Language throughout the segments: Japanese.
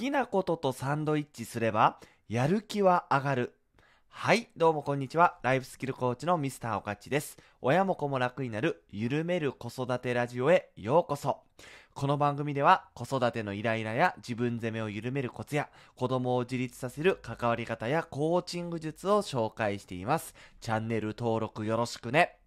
きなこととサンドイッチすれば、やる気は上がる。はい、どうもこんにちは。ライフスキルコーチのミスターおかっちです。親も子も楽になる、ゆるめる子育てラジオへようこそ。この番組では子育てのイライラや自分責めを緩めるコツや子供を自立させる関わり方やコーチング術を紹介しています。チャンネル登録よろしくね。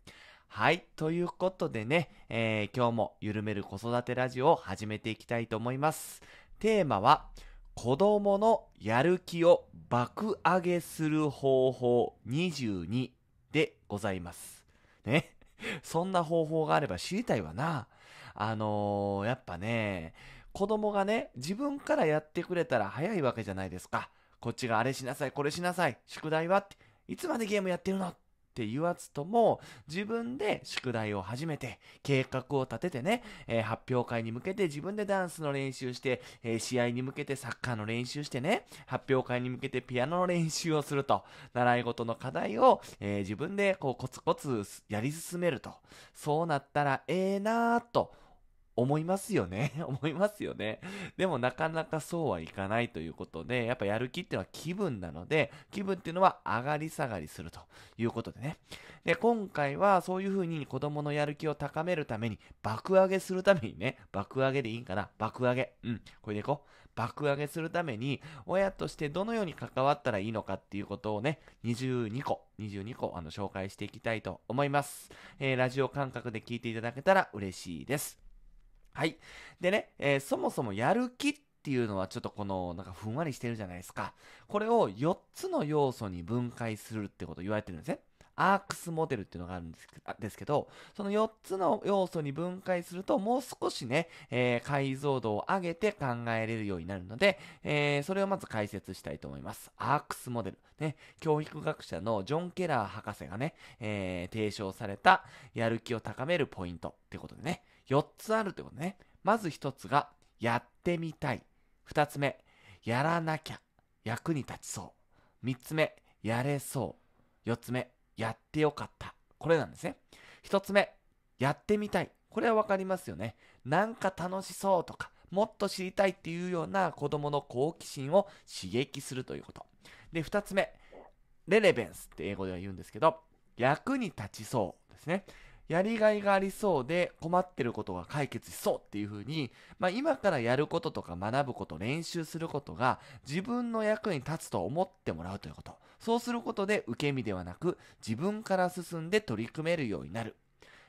はい。ということでね、えー今日もゆるめる子育てラジオを始めていきたいと思います。テーマは、子供のやる気を爆上げする方法22でございます。ね。そんな方法があれば知りたいわな。あのーやっぱね、子供がね、自分からやってくれたら早いわけじゃないですか。こっちがあれしなさい、これしなさい、宿題はって、いつまでゲームやってるのって言わずとも、自分で宿題を始めて、計画を立ててね、えー発表会に向けて自分でダンスの練習して、えー試合に向けてサッカーの練習してね、発表会に向けてピアノの練習をすると、習い事の課題を、えー自分でこうコツコツやり進めると、そうなったらええなぁと、思いますよね。思いますよね。でもなかなかそうはいかないということで、やっぱやる気っていうのは気分なので、気分っていうのは上がり下がりするということでね。で、今回はそういうふうに子供のやる気を高めるために、爆上げするためにね、爆上げでいいんかな？爆上げ。うん、これでいこう。爆上げするために、親としてどのように関わったらいいのかっていうことをね、22個、22個あの紹介していきたいと思います。えーラジオ感覚で聞いていただけたら嬉しいです。はい。でね、えーそもそもやる気っていうのはちょっとこの、なんかふんわりしてるじゃないですか。これを4つの要素に分解するってこと言われてるんですね。アークスモデルっていうのがあるんですけあですけど、その4つの要素に分解すると、もう少しね、えー解像度を上げて考えれるようになるので、えーそれをまず解説したいと思います。アークスモデル。ね、教育学者のジョン・ケラー博士がね、えー提唱されたやる気を高めるポイントってことでね、4つあるってことね。まず1つが、やってみたい。2つ目、やらなきゃ。役に立ちそう。3つ目、やれそう。4つ目、やってよかった。これなんですね。1つ目、やってみたい。これはわかりますよね。なんか楽しそうとか、もっと知りたいっていうような子供の好奇心を刺激するということ。で、2つ目、レレベンスって英語では言うんですけど、役に立ちそうですね。やりがいがありそうで困ってることが解決しそうっていうふうに、まあ今からやることとか学ぶこと、練習することが自分の役に立つと思ってもらうということ。そうすることで受け身ではなく自分から進んで取り組めるようになる。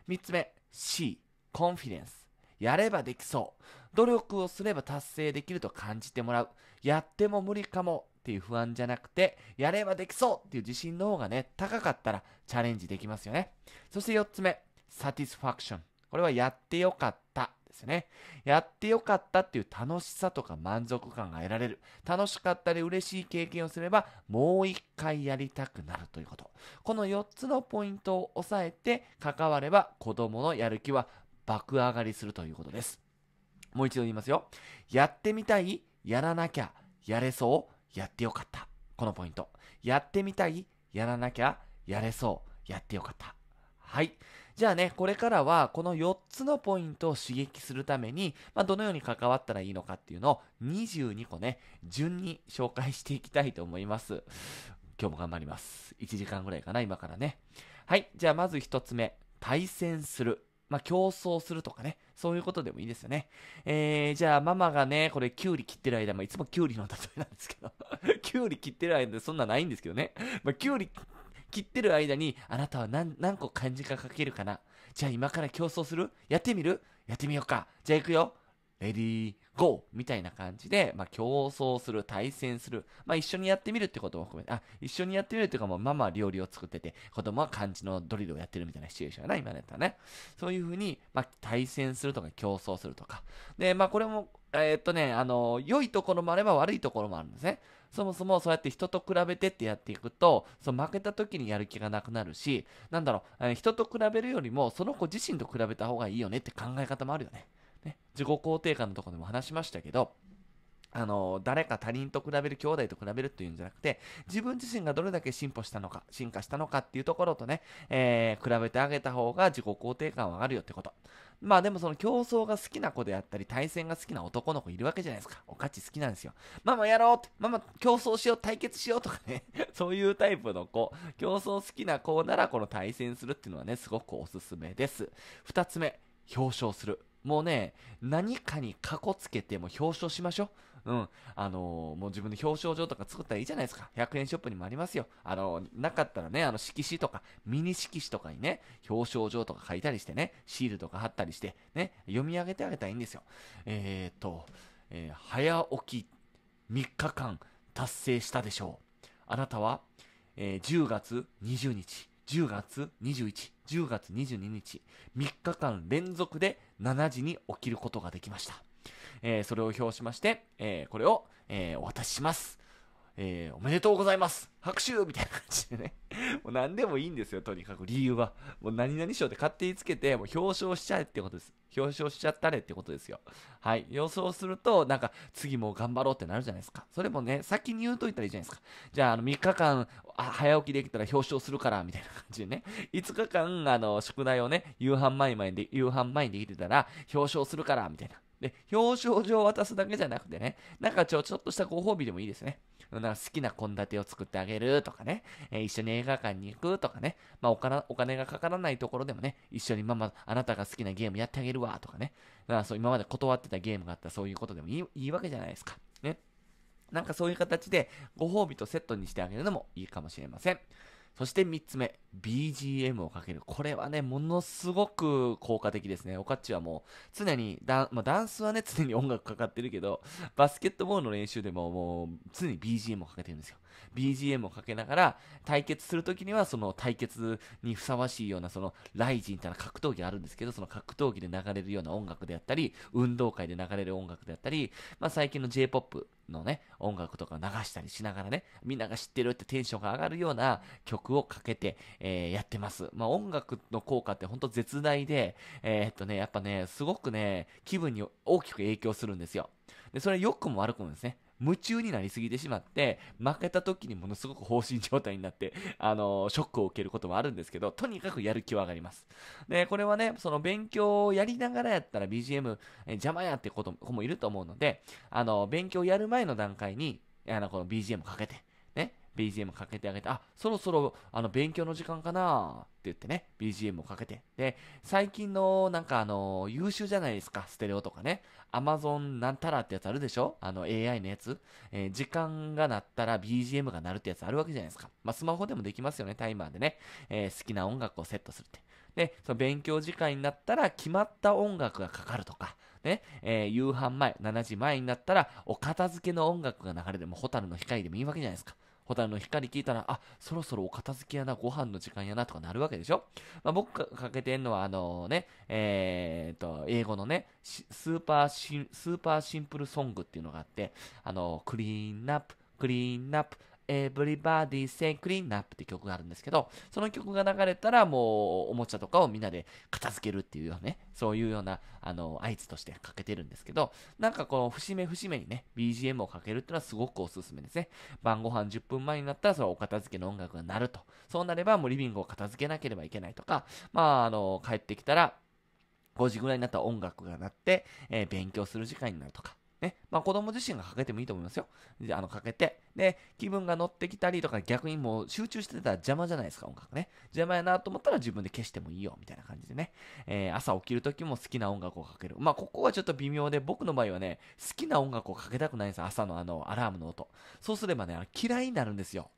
三つ目、C、コンフィデンス。やればできそう。努力をすれば達成できると感じてもらう。やっても無理かもっていう不安じゃなくて、やればできそうっていう自信の方がね、高かったらチャレンジできますよね。そして4つ目、サティスファクション。これはやってよかったですね。やってよかったっていう楽しさとか満足感が得られる。楽しかったり嬉しい経験をすれば、もう一回やりたくなるということ。この4つのポイントを押さえて関われば、子供のやる気は爆上がりするということです。もう一度言いますよ。やってみたいやらなきゃやれそうやってよかった。このポイント。やってみたいやらなきゃやれそうやってよかった。はい。じゃあね、これからはこの4つのポイントを刺激するために、まあ、どのように関わったらいいのかっていうのを22個ね、順に紹介していきたいと思います。今日も頑張ります。1時間ぐらいかな、今からね。はい。じゃあまず1つ目。対戦する。まあ、競争するとかね。そういうことでもいいですよね。えー、じゃあママがね、これキュウリ切ってる間、まあ、いつもキュウリの例えなんですけど、キュウリ切ってる間でそんなないんですけどね。まあ、キュウリ切ってる間に、あなたは何何個漢字が書けるかなじゃあ今から競争する？やってみる？やってみようか。じゃあ行くよ。レディー、ゴーみたいな感じで、まあ、競争する、対戦する。まあ、一緒にやってみるってことも含めて、あ、一緒にやってみるっていうかもうママは料理を作ってて、子供は漢字のドリルをやってるみたいなシチュエーションやな、今だったらね。そういうふうに、まあ、対戦するとか競争するとか。で、まあ、これも、えーっとね、あの、良いところもあれば悪いところもあるんですね。そもそもそうやって人と比べてってやっていくと、その負けた時にやる気がなくなるし、なんだろう、人と比べるよりも、その子自身と比べた方がいいよねって考え方もあるよね。ね自己肯定感のとこでも話しましたけど、あの、誰か他人と比べる、兄弟と比べるっていうんじゃなくて、自分自身がどれだけ進歩したのか、進化したのかっていうところとね、えー、比べてあげた方が自己肯定感は上がるよってこと。まあでもその競争が好きな子であったり、対戦が好きな男の子いるわけじゃないですか。おかち好きなんですよ。ママやろうって、ママ競争しよう、対決しようとかね。そういうタイプの子、競争好きな子ならこの対戦するっていうのはね、すごくおすすめです。二つ目、表彰する。もうね、何かにかこつけても表彰しましょう。うん。あのー、もう自分で表彰状とか作ったらいいじゃないですか。100円ショップにもありますよ。あのー、なかったらね、あの、色紙とか、ミニ色紙とかにね、表彰状とか書いたりしてね、シールとか貼ったりして、ね、読み上げてあげたらいいんですよ。えー、っと、え、早起き3日間達成したでしょう。あなたは、え、10月20日、10月21、10月22日、3日間連続で7時に起きることができました。えー、それを表しまして、えー、これを、えー、お渡しします。えー、おめでとうございます拍手みたいな感じでね もう何でもいいんですよ、とにかく理由は。もう何々賞って勝手につけて、もう表彰しちゃえってことです。表彰しちゃったれってことですよ。はい。予想すると、なんか、次も頑張ろうってなるじゃないですか。それもね、先に言うといたらいいじゃないですか。じゃあ、あの、3日間、早起きできたら表彰するから、みたいな感じでね。5日間、あの、宿題をね、夕飯前にで、夕飯前にできてたら、表彰するから、みたいな。で、表彰状を渡すだけじゃなくてね、なんかちょ、ちょっとしたご褒美でもいいですね。なんか好きな献立を作ってあげるとかね、えー、一緒に映画館に行くとかね、まあお金お金がかからないところでもね、一緒にママ、あなたが好きなゲームやってあげるわとかね、かそう今まで断ってたゲームがあったらそういうことでもいいいいわけじゃないですか。ね。なんかそういう形でご褒美とセットにしてあげるのもいいかもしれません。そして3つ目、BGM をかける。これはね、ものすごく効果的ですね。おかっちはもう、常にダン、まあ、ダンスはね、常に音楽かかってるけど、バスケットボールの練習でももう、常に BGM をかけてるんですよ。BGM をかけながら、対決するときには、その対決にふさわしいような、その、ライジンみたいな格闘技あるんですけど、その格闘技で流れるような音楽であったり、運動会で流れる音楽であったり、まあ、最近の J-POP のね、音楽とか流したりしながらね、みんなが知ってるってテンションが上がるような曲をかけて、えー、やってます。まあ、音楽の効果ってほんと絶大で、えー、っとね、やっぱね、すごくね、気分に大きく影響するんですよ。で、それ良くも悪くもですね。夢中になりすぎてしまって、負けた時にものすごく放心状態になって、あのー、ショックを受けることもあるんですけど、とにかくやる気は上がります。で、これはね、その勉強をやりながらやったら BGM、え邪魔やってこともいると思うので、あのー、勉強やる前の段階に、あの、この BGM かけて、ね、BGM かけてあげて、あ、そろそろ、あの、勉強の時間かなって言ってね、BGM をかけて。で、最近の、なんかあの、優秀じゃないですか、ステレオとかね。Amazon なんたらってやつあるでしょ？あの、AI のやつ。えー、時間が鳴ったら BGM が鳴るってやつあるわけじゃないですか。まあ、スマホでもできますよね、タイマーでね。えー、好きな音楽をセットするって。で、その勉強時間になったら決まった音楽がかかるとか、ね、えー、夕飯前、7時前になったら、お片付けの音楽が流れても、ホタルの光でもいいわけじゃないですか。ホタルの光聞いたら、あ、そろそろお片付けやな、ご飯の時間やなとかなるわけでしょ？まあ、僕がかけてんのは、あのね、えー、と、英語のね、スーパーシン、スーパーシンプルソングっていうのがあって、あの、クリーンナップ、クリーンナップ、Everybody Say Clean Up って曲があるんですけど、その曲が流れたらもうおもちゃとかをみんなで片付けるっていうよね、そういうような、あの、合図としてかけてるんですけど、なんかこの節目節目にね、BGM をかけるっていうのはすごくおすすめですね。晩ご飯10分前になったらそのお片付けの音楽が鳴ると。そうなればもうリビングを片付けなければいけないとか、まあ、あの、帰ってきたら、5時ぐらいになったら音楽が鳴って、えー、勉強する時間になるとか。ね。まあ子供自身がかけてもいいと思いますよ。あの、かけて。で、気分が乗ってきたりとか逆にもう集中してたら邪魔じゃないですか、音楽ね。邪魔やなと思ったら自分で消してもいいよ、みたいな感じでね。えー、朝起きる時も好きな音楽をかける。まあここはちょっと微妙で、僕の場合はね、好きな音楽をかけたくないんです、朝のあの、アラームの音。そうすればね、嫌いになるんですよ。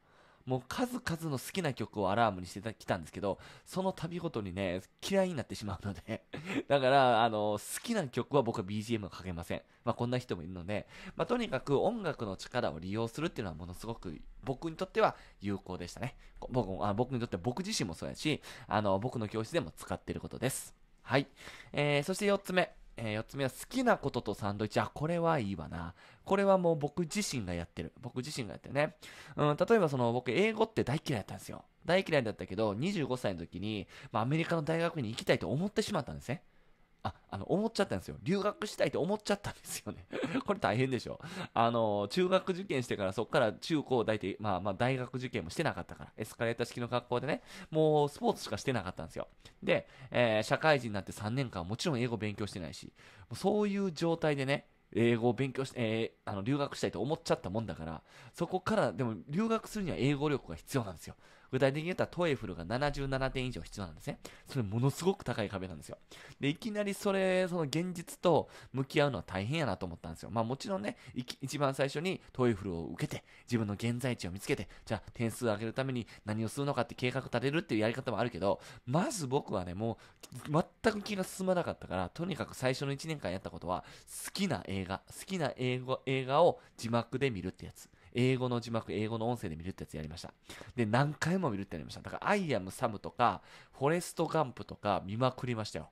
もう数々の好きな曲をアラームにしてきたんですけど、その度ごとにね、嫌いになってしまうので だから、あの、好きな曲は僕は BGM をかけません。まあ、こんな人もいるので、まあ、とにかく音楽の力を利用するっていうのはものすごく僕にとっては有効でしたね。僕あ僕にとっては僕自身もそうやし、あの、僕の教室でも使っていることです。はい。えー、そして4つ目。えー、4つ目は好きなこととサンドイッチ。あ、これはいいわな。これはもう僕自身がやってる。僕自身がやってるね。うん、例えばその僕英語って大嫌いだったんですよ。大嫌いだったけど、25歳の時に、まあ、アメリカの大学に行きたいと思ってしまったんですね。あ、あの、思っちゃったんですよ。留学したいって思っちゃったんですよね。これ大変でしょ。あの、中学受験してからそこから中高大体、まあまあ大学受験もしてなかったから、エスカレーター式の学校でね、もうスポーツしかしてなかったんですよ。で、えー、社会人になって3年間もちろん英語勉強してないし、そういう状態でね、英語を勉強して、えー、あの留学したいと思っちゃったもんだから、そこから、でも留学するには英語力が必要なんですよ。具体的に言ったらトエフルが77点以上必要なんですね。それものすごく高い壁なんですよ。で、いきなりそれ、その現実と向き合うのは大変やなと思ったんですよ。まあもちろんね、一番最初にトエフルを受けて、自分の現在地を見つけて、じゃあ点数を上げるために何をするのかって計画立てるっていうやり方もあるけど、まず僕はね、もう全く気が進まなかったから、とにかく最初の1年間やったことは、好きな映画、好きな英語映画を字幕で見るってやつ。英語の字幕、英語の音声で見るってやつやりました。で、何回も見るってやりました。だから、 I Am Sam とか、 Forrest Gump とか見まくりましたよ。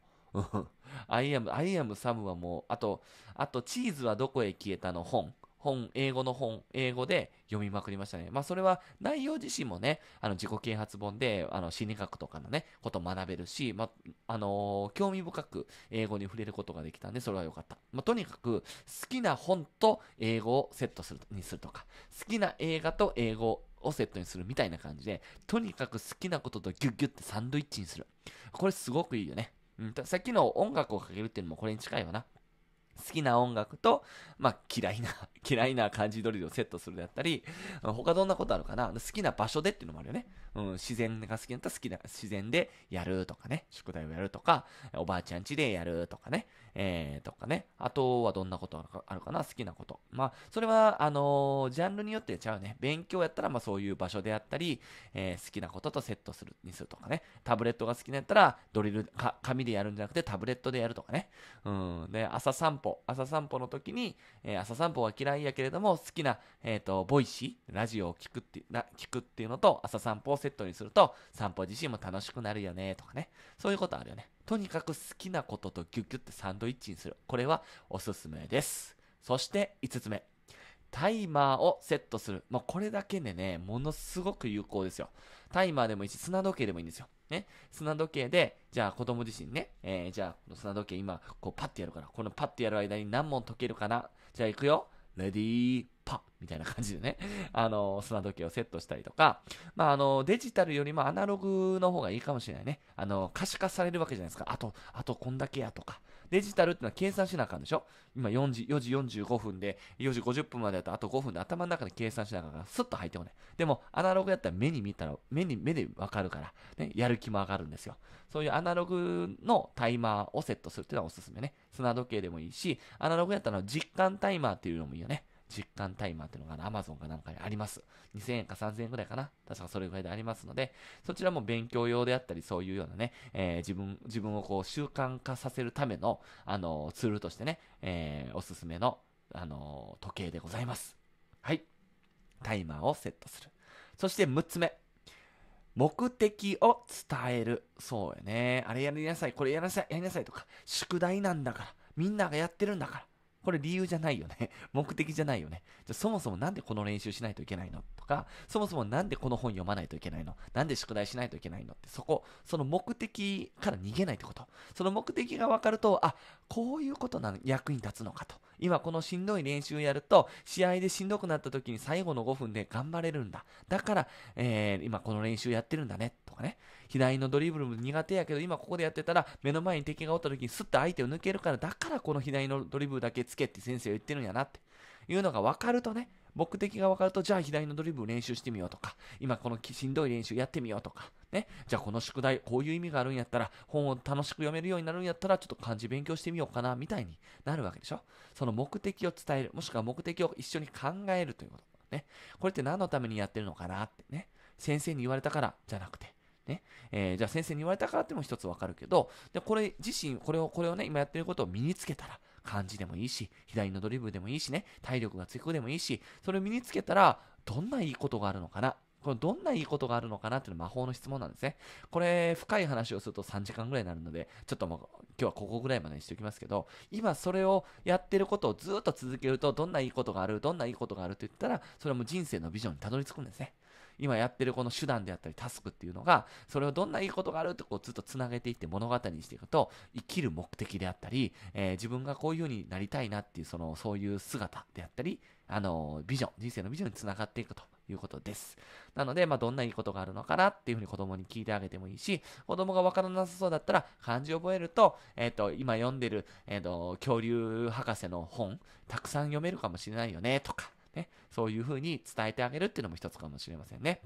I Am、I Am Sam はもう、あと、あと、チーズはどこへ消えたの本。本、英語の本、英語で読みまくりましたね。まあ、それは内容自身もね、あの自己啓発本で、あの心理学とかのね、ことを学べるし、まあ、あのー、興味深く英語に触れることができたんで、それは良かった。まあ、とにかく、好きな本と英語をセットする、にするとか、好きな映画と英語をセットにするみたいな感じで、とにかく好きなこととギュッギュッてサンドイッチにする。これすごくいいよね。うん、さっきの音楽をかけるっていうのもこれに近いわな。好きな音楽と、まあ、嫌いな、嫌いな感じドリルをセットするであったり、他どんなことあるかな？好きな場所でっていうのもあるよね。うん、自然が好きだったら好きな、自然でやるとかね、宿題をやるとか、おばあちゃん家でやるとかね、えー、とかね。あとはどんなことあるかな？好きなこと。まあ、それは、あのー、ジャンルによってちゃうね。勉強やったら、まあそういう場所であったり、えー、好きなこととセットする、にするとかね。タブレットが好きなやったら、ドリル、か、紙でやるんじゃなくてタブレットでやるとかね。うん。で、朝散歩。朝散歩の時に、えー、朝散歩は嫌いやけれども、好きな、えっ、と、 Voicy、ラジオを聞くって、聞くっていうのと、朝散歩をセットにすると、散歩自身も楽しくなるよね、とかね。そういうことあるよね。とにかく好きなこととギュッギュッてサンドイッチにする。これはおすすめです。そして5つ目。タイマーをセットする。もうこれだけでね、ものすごく有効ですよ。タイマーでもいいし、砂時計でもいいんですよ。ね。砂時計で、じゃあ子供自身ね、えー、じゃあこの砂時計今、こうパッてやるから、このパッてやる間に何問解けるかな？じゃあ行くよ。レディー、パッみたいな感じでね、あの、砂時計をセットしたりとか、まあ、あの、デジタルよりもアナログの方がいいかもしれないね。あの、可視化されるわけじゃないですか。あと、あとこんだけやとか。デジタルってのは計算しなあかんでしょ？今4時、4時45分で、4時50分までだとあと5分で頭の中で計算しなあかんからスッと入ってこない。でも、アナログやったら目に見たら、目に、目でわかるから、ね、やる気も上がるんですよ。そういうアナログのタイマーをセットするっていうのはおすすめね。砂時計でもいいし、アナログやったら実感タイマーっていうのもいいよね。実感タイマーっていうのが Amazon かなんかにあります。2000円か3000円ぐらいかな。確かそれぐらいでありますので、そちらも勉強用であったり、そういうようなね、えー、自分、自分をこう習慣化させるための、あの、ツールとしてね、えー、おすすめの、あの、時計でございます。はい。タイマーをセットする。そして6つ目。目的を伝える。そうよね。あれやりなさい、これやりなさい、やりなさいとか、宿題なんだから、みんながやってるんだから。これ理由じゃないよね。目的じゃないよね。じゃそもそもなんでこの練習しないといけないのとか、そもそもなんでこの本読まないといけないの？なんで宿題しないといけないのって、そこ、その目的から逃げないってこと。その目的が分かると、あ、こういうことなの、役に立つのかと。今このしんどい練習やると、試合でしんどくなった時に最後の5分で頑張れるんだ。だから、えー、今この練習やってるんだね。とかね。左のドリブルも苦手やけど、今ここでやってたら、目の前に敵がおった時にスッと相手を抜けるから、だからこの左のドリブルだけつけって先生は言ってるんやなっていうのが分かるとね、目的が分かると、じゃあ左のドリブル練習してみようとか、今このしんどい練習やってみようとか、ね、じゃあこの宿題、こういう意味があるんやったら、本を楽しく読めるようになるんやったら、ちょっと漢字勉強してみようかな、みたいになるわけでしょ。その目的を伝える、もしくは目的を一緒に考えるということ。ね。これって何のためにやってるのかなってね。先生に言われたからじゃなくて、ね。えー、じゃあ先生に言われたからっても一つわかるけど、で、これ自身、これを、これをね、今やってることを身につけたら、漢字でもいいし、左のドリブルでもいいしね、体力がつくでもいいし、それを身につけたら、どんないいことがあるのかな？これどんないいことがあるのかなっていうのは魔法の質問なんですね。これ、深い話をすると3時間ぐらいになるので、ちょっともう今日はここぐらいまでにしておきますけど、今それをやってることをずっと続けると、どんないいことがある、どんないいことがあるって言ったら、それはもう人生のビジョンにたどり着くんですね。今やってるこの手段であったりタスクっていうのが、それをどんないいことがあるってこうずっとつなげていって物語にしていくと、生きる目的であったり、えー、自分がこういう風になりたいなっていう、その、そういう姿であったり、あの、ビジョン、人生のビジョンにつながっていくということです。なので、まあ、どんないいことがあるのかなっていうふうに子供に聞いてあげてもいいし、子供がわからなさそうだったら、漢字を覚えると、えっ、ー、と、今読んでる、えっ、ー、と、恐竜博士の本、たくさん読めるかもしれないよね、とか、ね、そういうふうに伝えてあげるっていうのも一つかもしれませんね。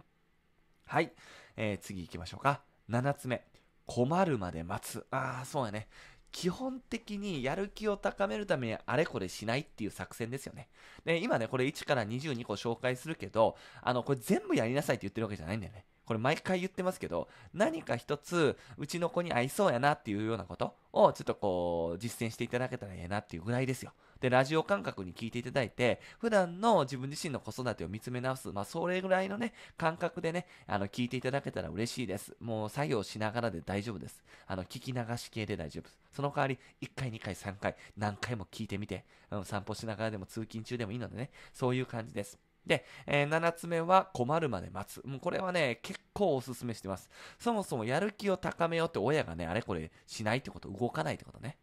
はい。えー、次行きましょうか。7つ目。困るまで待つ。ああ、そうやね。基本的にやる気を高めるためにあれこれしないっていう作戦ですよね。で、今ね、これ1から22個紹介するけど、あの、これ全部やりなさいって言ってるわけじゃないんだよね。これ毎回言ってますけど、何か一つ、うちの子に合いそうやなっていうようなことを、ちょっとこう、実践していただけたらええなっていうぐらいですよ。で、ラジオ感覚に聞いていただいて、普段の自分自身の子育てを見つめ直す、まあ、それぐらいのね、感覚でね、あの、聞いていただけたら嬉しいです。もう作業しながらで大丈夫です。あの、聞き流し系で大丈夫です。その代わり、1回、2回、3回、何回も聞いてみて、うん、散歩しながらでも通勤中でもいいのでね、そういう感じです。で、えー、7つ目は困るまで待つ。もうこれはね、結構おすすめしてます。そもそもやる気を高めようって親がね、あれこれしないってこと、動かないってことね。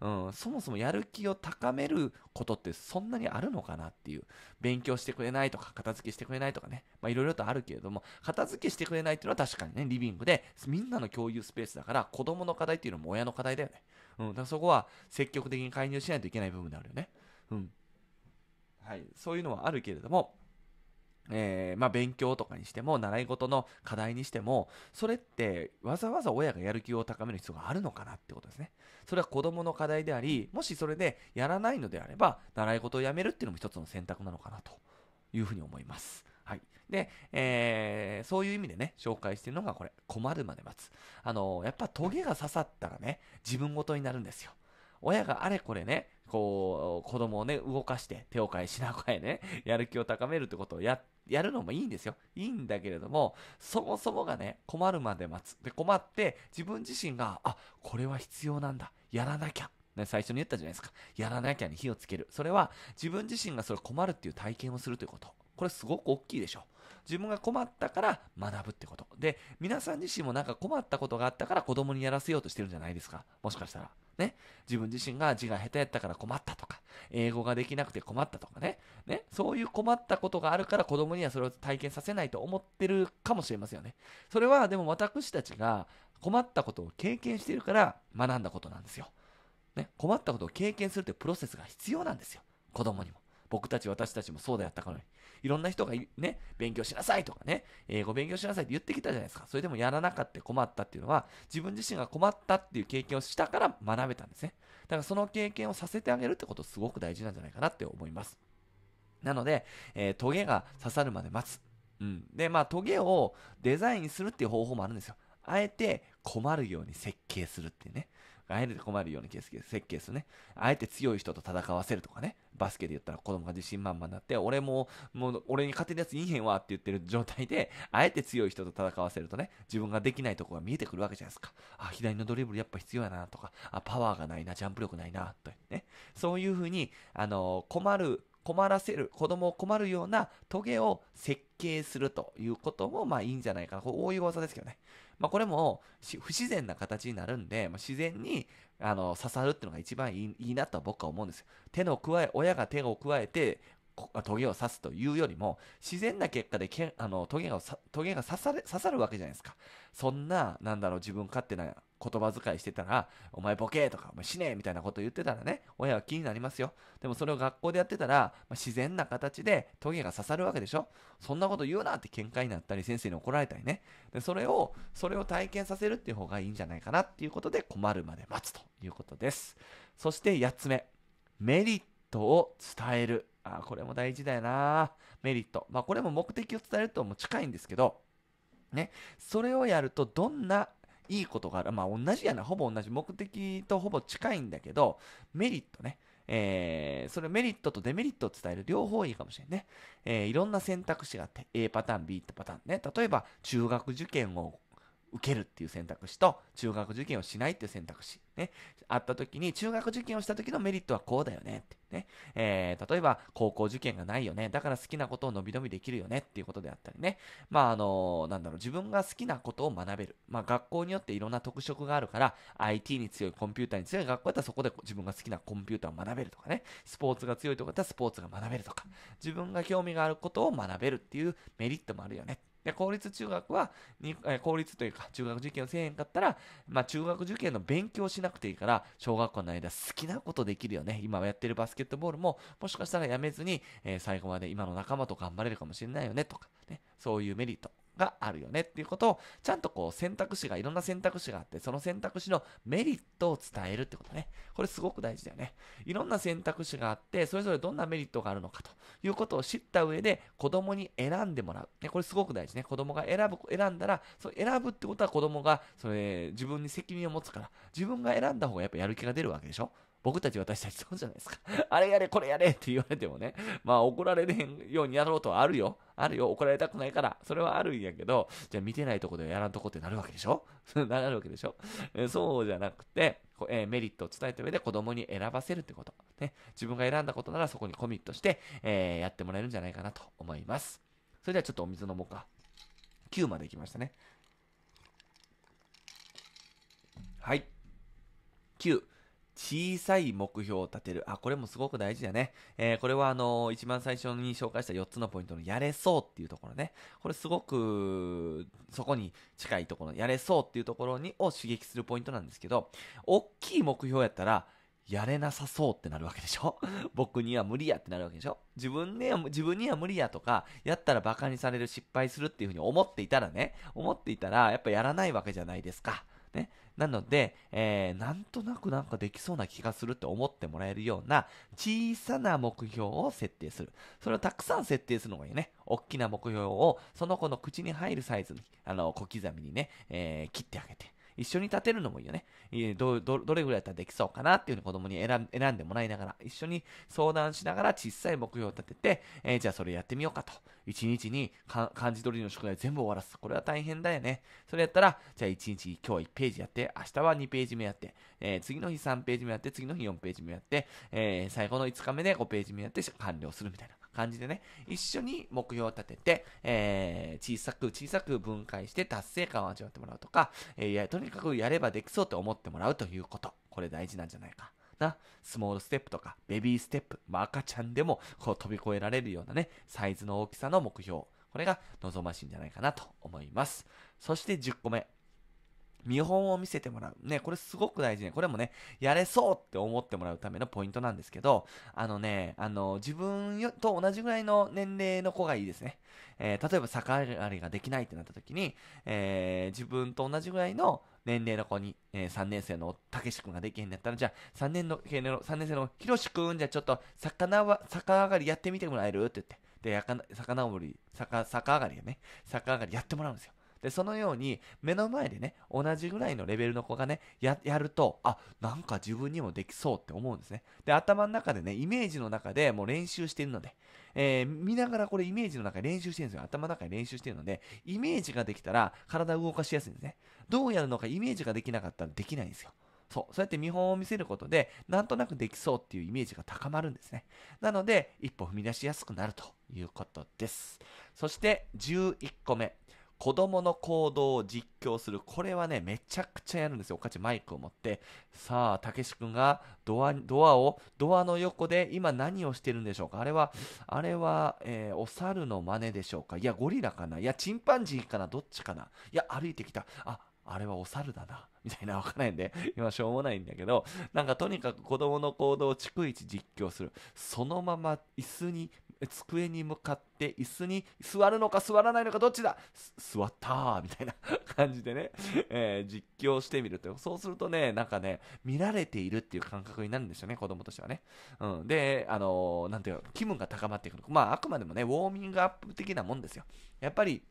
うん、そもそもやる気を高めることってそんなにあるのかなっていう。勉強してくれないとか、片付けしてくれないとかね。まあいろいろとあるけれども、片付けしてくれないっていうのは確かにね、リビングで、みんなの共有スペースだから、子供の課題っていうのも親の課題だよね。うん、だからそこは積極的に介入しないといけない部分であるよね。うん。はい、そういうのはあるけれども、えー、まあ、勉強とかにしても、習い事の課題にしても、それってわざわざ親がやる気を高める必要があるのかなってことですね。それは子供の課題であり、もしそれでやらないのであれば、習い事をやめるっていうのも一つの選択なのかなというふうに思います。はい。で、えー、そういう意味でね、紹介しているのがこれ、困るまで待つ。あのー、やっぱトゲが刺さったらね、自分ごとになるんですよ。親があれこれね、こう、子供をね、動かして、手を変え品を変えね、やる気を高めるってことをやっ、やるのもいいんですよ。いいんだけれども、そもそもがね、困るまで待つ。で、困って、自分自身が、あ、これは必要なんだ。やらなきゃ。ね、最初に言ったじゃないですか。やらなきゃに火をつける。それは、自分自身がそれ困るっていう体験をするということ。これすごく大きいでしょ。自分が困ったから学ぶってこと。で、皆さん自身もなんか困ったことがあったから子供にやらせようとしてるんじゃないですか。もしかしたら。ね。自分自身が字が下手やったから困ったとか、英語ができなくて困ったとかね。ね。そういう困ったことがあるから子供にはそれを体験させないと思ってるかもしれませんよね。それはでも私たちが困ったことを経験しているから学んだことなんですよ。ね。困ったことを経験するというプロセスが必要なんですよ。子供にも。僕たち、私たちもそうだったからに。いろんな人がね、勉強しなさいとかね、英語勉強しなさいって言ってきたじゃないですか。それでもやらなかった困ったっていうのは、自分自身が困ったっていう経験をしたから学べたんですね。だからその経験をさせてあげるってことすごく大事なんじゃないかなって思います。なので、えー、トゲが刺さるまで待つ。うん。で、まあ、トゲをデザインするっていう方法もあるんですよ。あえて困るように設計するっていうね。あえて困るように設計するね。あえて強い人と戦わせるとかね。バスケで言ったら子供が自信満々になって、俺も、もう俺に勝てるやついいへんわって言ってる状態で、あえて強い人と戦わせるとね、自分ができないとこが見えてくるわけじゃないですか。あ、左のドリブルやっぱ必要やなとか、あ、パワーがないな、ジャンプ力ないな、とね。そういうふうに、あの、困る、困らせる、子供を困るようなトゲを設計するということも、まあいいんじゃないかな。これ応用技ですけどね。まあこれも不自然な形になるんで、まあ、自然にあの刺さるっていうのが一番いいいいなとは僕は思うんですよ。手の加え、親が手を加えて、トゲを刺すというよりも、自然な結果でけあのトゲがトゲが刺され刺さるわけじゃないですか。そんな、なんだろう、自分勝手な言葉遣いしてたら、お前ボケとか、お前死ねみたいなこと言ってたらね、親は気になりますよ。でもそれを学校でやってたら、まあ、自然な形でトゲが刺さるわけでしょ。そんなこと言うなって喧嘩になったり、先生に怒られたりね。で、それを、それを体験させるっていう方がいいんじゃないかなっていうことで、困るまで待つということです。そして8つ目、メリットを伝える。あ、これも大事だよな。メリット。まあ、これも目的を伝えるとも近いんですけど、ね、それをやるとどんないいことがある。まあ、同じやな。ほぼ同じ。目的とほぼ近いんだけど、メリットね。えー、それメリットとデメリットを伝える両方いいかもしれんね。えー、いろんな選択肢があって、A パターン、B パターンね。例えば、中学受験を受けるっていう選択肢と、中学受験をしないっていう選択肢。ね、あった時に、中学受験をした時のメリットはこうだよねって。ね。えー、例えば、高校受験がないよね。だから好きなことを伸び伸びできるよねっていうことであったりね。まあ、あのなんだろう、自分が好きなことを学べる。まあ、学校によっていろんな特色があるから、IT に強い、コンピューターに強い学校だったらそこで自分が好きなコンピューターを学べるとかね。スポーツが強いとこだったらスポーツが学べるとか。自分が興味があることを学べるっていうメリットもあるよね。で、公立中学はに、え公立というか、中学受験をせえへんかったら、まあ、中学受験の勉強しなくていいから、小学校の間好きなことできるよね。今やってるバスケットボールも、もしかしたらやめずに、えー、最後まで今の仲間と頑張れるかもしれないよね、とか、ね。そういうメリット。があるよねっていうことを、ちゃんとこう選択肢が、いろんな選択肢があって、その選択肢のメリットを伝えるってことね。これすごく大事だよね。いろんな選択肢があって、それぞれどんなメリットがあるのかということを知った上で、子供に選んでもらう。ね、これすごく大事ね。子供が選ぶ、選んだら、そ選ぶってことは子供が、それ、自分に責任を持つから、自分が選んだ方がやっぱやる気が出るわけでしょ僕たち私たちそうじゃないですか。あれやれ、これやれって言われてもね、まあ怒られへんようにやろうとはあるよ。あるよ。怒られたくないから。それはあるんやけど、じゃあ見てないとこでやらんとこってなるわけでしょ？なるわけでしょ？そうじゃなくて、え、メリットを伝えた上で子供に選ばせるってこと。ね。自分が選んだことならそこにコミットして、えー、やってもらえるんじゃないかなと思います。それではちょっとお水飲もうか。9まで行きましたね。はい。9。小さい目標を立てる。あ、これもすごく大事だね。えー、これはあのー、一番最初に紹介した4つのポイントのやれそうっていうところね。これすごく、そこに近いところ、やれそうっていうところに、を刺激するポイントなんですけど、大きい目標やったら、やれなさそうってなるわけでしょ？僕には無理やってなるわけでしょ？自分ね、自分には無理やとか、やったら馬鹿にされる失敗するっていうふうに思っていたらね、思っていたら、やっぱやらないわけじゃないですか。ね？なので、えー、なんとなくなんかできそうな気がするって思ってもらえるような小さな目標を設定する。それをたくさん設定するのがいいね。大きな目標をその子の口に入るサイズに、あの、小刻みにね、えー、切ってあげて。一緒に立てるのもいいよね。どどどれぐらいだったらできそうかなっていうふう子供に選んでもらいながら、一緒に相談しながら小さい目標を立てて、えー、じゃあそれやってみようかと。一日に漢字取りの宿題全部終わらす。これは大変だよね。それやったら、じゃあ一日、今日は1ページやって、明日は2ページ目やって、えー、次の日3ページ目やって、次の日4ページ目やって、えー、最後の5日目で5ページ目やって完了するみたいな。感じでね、一緒に目標を立てて、えー、小さく小さく分解して達成感を味わってもらうとか、えー、いや、とにかくやればできそうと思ってもらうということ。これ大事なんじゃないか。な、スモールステップとか、ベビーステップ、まあ、赤ちゃんでもこう飛び越えられるようなね、サイズの大きさの目標。これが望ましいんじゃないかなと思います。そして10個目。見本を見せてもらう。ね、これすごく大事ね。これもね、やれそうって思ってもらうためのポイントなんですけど、あのね、あの、自分と同じぐらいの年齢の子がいいですね。えー、例えば逆上がりができないってなった時に、えー、自分と同じぐらいの年齢の子に、えー、3年生のたけし君ができへんだったら、じゃあ3年の、3年生のひろし君、じゃあちょっと魚は、逆上がりやってみてもらえる？って言って、で、魚上り、逆、逆上がりね、逆上がりやってもらうんですよ。で、そのように、目の前でね、同じぐらいのレベルの子がね、や、やると、あ、なんか自分にもできそうって思うんですね。で、頭の中でね、イメージの中でもう練習してるので、えー、見ながらこれイメージの中で練習してるんですよ。頭の中で練習してるので、イメージができたら体動かしやすいんですね。どうやるのかイメージができなかったらできないんですよ。そう。そうやって見本を見せることで、なんとなくできそうっていうイメージが高まるんですね。なので、一歩踏み出しやすくなるということです。そして、11個目。子供の行動を実況する。これはね、めちゃくちゃやるんですよ。おかちマイクを持って。さあ、たけし君がドア、ドアを、ドアの横で今何をしてるんでしょうか？あれは、あれは、えー、お猿の真似でしょうか？いや、ゴリラかな？いや、チンパンジーかな？どっちかな？いや、歩いてきた。あ、あれはお猿だな。みたいなわからないんで、今しょうもないんだけど、なんかとにかく子供の行動を逐一実況する。そのまま椅子に机に向かって椅子に座るのか座らないのかどっちだ？座ったみたいな 感じでね、えー、実況してみると。そうするとね、なんかね、見られているっていう感覚になるんですよね、子供としてはね。うん。で、あのー、なんていうか、気分が高まっていくの。まあ、あくまでもね、ウォーミングアップ的なもんですよ。やっぱり、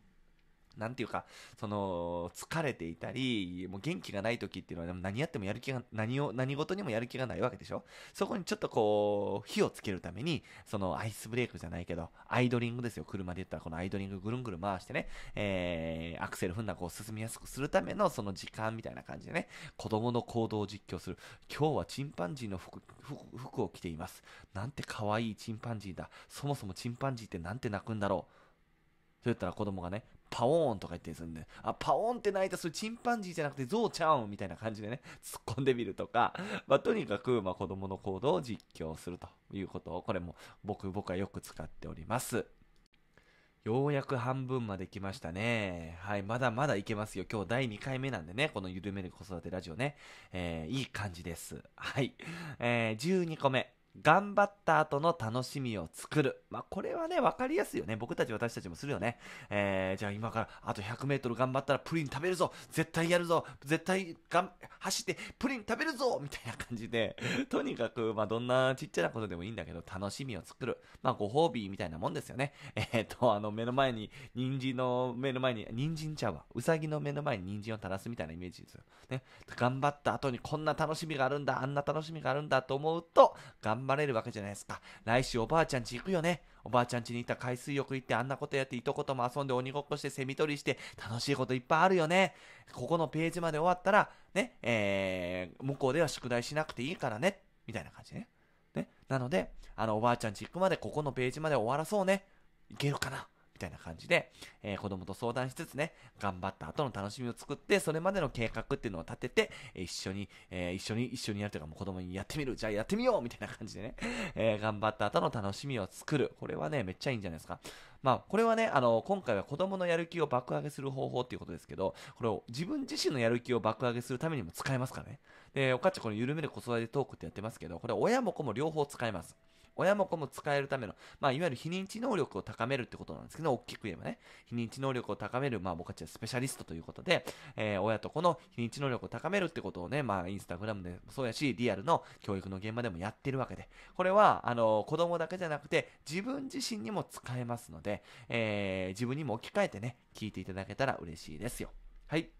なんていうか、その、疲れていたり、もう元気がない時っていうのは、何やってもやる気が、何を、何事にもやる気がないわけでしょ？そこにちょっとこう、火をつけるために、そのアイスブレイクじゃないけど、アイドリングですよ。車で言ったら、このアイドリングぐるんぐる回してね、えー、アクセル踏んだこう進みやすくするためのその時間みたいな感じでね、子供の行動を実況する。今日はチンパンジーの服、服服を着ています。なんて可愛いチンパンジーだ。そもそもチンパンジーってなんて泣くんだろう。そう言ったら子供がね、パオーンとか言ってするんで、あ、パオーンって泣いたそれチンパンジーじゃなくてゾウちゃうんみたいな感じでね、突っ込んでみるとか、まあ、とにかく、まあ、子供の行動を実況するということを、これも僕、僕はよく使っております。ようやく半分まで来ましたね。はい、まだまだいけますよ。今日第2回目なんでね、この緩める子育てラジオね。えー、いい感じです。はい。えー、12個目。頑張った後の楽しみを作る。まあ、これはね、わかりやすいよね。僕たち、私たちもするよね。えー、じゃあ今からあと100メートル頑張ったらプリン食べるぞ絶対やるぞ絶対がん走ってプリン食べるぞみたいな感じで、とにかく、まあ、どんなちっちゃなことでもいいんだけど、楽しみを作る。まあ、ご褒美みたいなもんですよね。えー、っと、あの、目の前に、人参の目の前に、人参ちゃうわ。うさぎの目の前に人参を垂らすみたいなイメージですよ。ね。頑張った後にこんな楽しみがあるんだ、あんな楽しみがあるんだと思うと、頑頑張れるわけじゃないですか。来週おばあちゃんち行くよね。おばあちゃん家に行った海水浴行ってあんなことやっていとことも遊んで鬼ごっこしてセミ取りして楽しいこといっぱいあるよね。ここのページまで終わったら、ね、えー、向こうでは宿題しなくていいからね。みたいな感じね。ね。なので、あの、おばあちゃんち行くまでここのページまで終わらそうね。いけるかなみたいな感じで、えー、子供と相談しつつね、頑張った後の楽しみを作って、それまでの計画っていうのを立てて、えー、一緒に、えー、一緒に、一緒にやるというか、もう子供にやってみる、じゃあやってみようみたいな感じでね、え頑張った後の楽しみを作る。これはね、めっちゃいいんじゃないですか。まあ、これはね、あの、今回は子供のやる気を爆上げする方法っていうことですけど、これを自分自身のやる気を爆上げするためにも使えますからね。で、おかっちこの緩める子育てトークってやってますけど、これ親も子も両方使えます。親も子も使えるための、まあ、いわゆる非認知能力を高めるってことなんですけど、大きく言えばね、非認知能力を高める、まあ、僕たちはスペシャリストということで、えー、親と子の非認知能力を高めるってことをね、まあ、インスタグラムでもそうやし、リアルの教育の現場でもやってるわけで、これは、あの、子供だけじゃなくて、自分自身にも使えますので、えー、自分にも置き換えてね、聞いていただけたら嬉しいですよ。はい。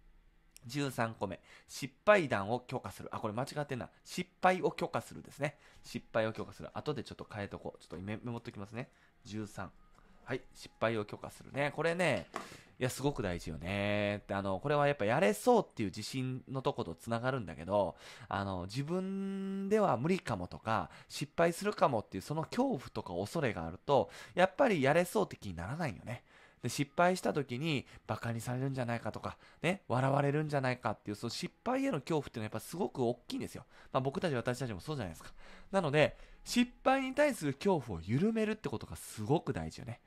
13個目、失敗談を許可する。あ、これ間違ってんな。失敗を許可するですね。失敗を許可する。後でちょっと変えとこう。ちょっとメモっときますね。13。はい、失敗を許可するね。これね、いや、すごく大事よね。あの、これはやっぱやれそうっていう自信のとことつながるんだけど、あの、自分では無理かもとか、失敗するかもっていうその恐怖とか恐れがあると、やっぱりやれそうって気にならないよね。で失敗した時にバカにされるんじゃないかとか、ね、笑われるんじゃないかっていう、その失敗への恐怖っていうのはやっぱすごく大きいんですよ。まあ、僕たち私たちもそうじゃないですか。なので、失敗に対する恐怖を緩めるってことがすごく大事よね。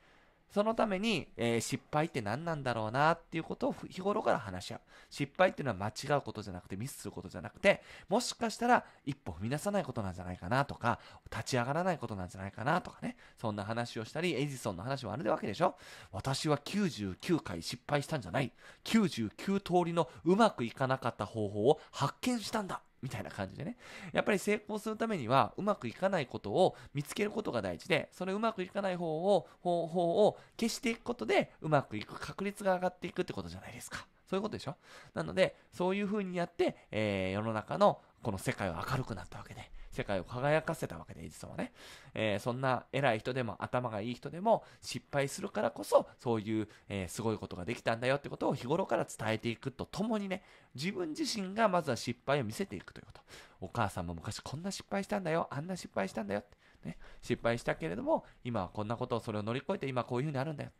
そのために、えー、失敗って何なんだろうなっていうことを日頃から話し合う。失敗っていうのは間違うことじゃなくてミスすることじゃなくて、もしかしたら一歩踏み出さないことなんじゃないかなとか、立ち上がらないことなんじゃないかなとかね、そんな話をしたり、エジソンの話もあるわけでしょ私は99回失敗したんじゃない。99通りのうまくいかなかった方法を発見したんだ。みたいな感じでね。やっぱり成功するためには、うまくいかないことを見つけることが大事で、それうまくいかない方を、方法を消していくことで、うまくいく確率が上がっていくってことじゃないですか。そういうことでしょ？なので、そういう風にやって、えー、世の中のこの世界は明るくなったわけで、世界を輝かせたわけで、エジソンはね。えー、そんな偉い人でも頭がいい人でも失敗するからこそ、そういう、えー、すごいことができたんだよってことを日頃から伝えていくとともにね、自分自身がまずは失敗を見せていくということ。お母さんも昔こんな失敗したんだよ、あんな失敗したんだよって。ね、失敗したけれども、今はこんなことをそれを乗り越えて今こういうふうになるんだよ。